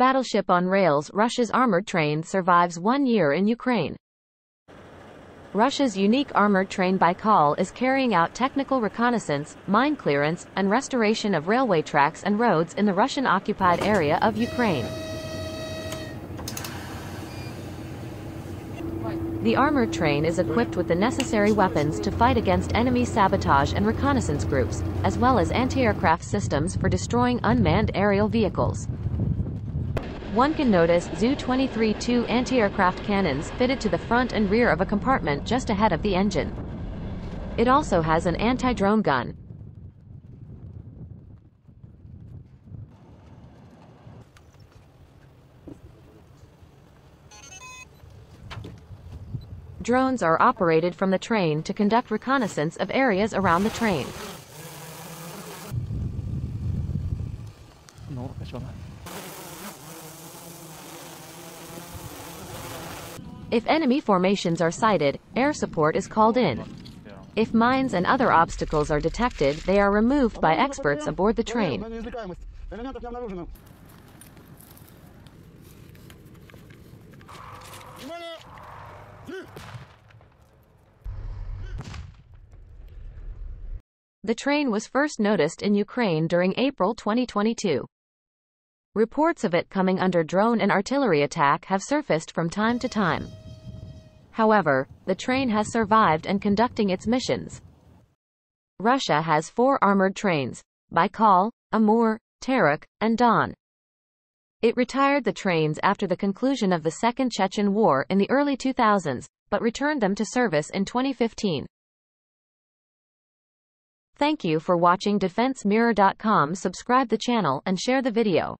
battleship on rails Russia's armored train survives one year in Ukraine. Russia's unique armored train Baikal is carrying out technical reconnaissance, mine clearance, and restoration of railway tracks and roads in the Russian-occupied area of Ukraine. The armored train is equipped with the necessary weapons to fight against enemy sabotage and reconnaissance groups, as well as anti-aircraft systems for destroying unmanned aerial vehicles. One can notice Zu-23-2 anti-aircraft cannons fitted to the front and rear of a compartment just ahead of the engine. It also has an anti-drone gun. Drones are operated from the train to conduct reconnaissance of areas around the train. No, If enemy formations are sighted, air support is called in. If mines and other obstacles are detected, they are removed by experts aboard the train. The train was first noticed in Ukraine during April 2022. Reports of it coming under drone and artillery attack have surfaced from time to time. However, the train has survived and conducting its missions. Russia has four armored trains, Baikal, Amur, Terek, and Don. It retired the trains after the conclusion of the Second Chechen War in the early 2000s, but returned them to service in 2015. Thank you for watching DefenseMirror.com subscribe the channel and share the video.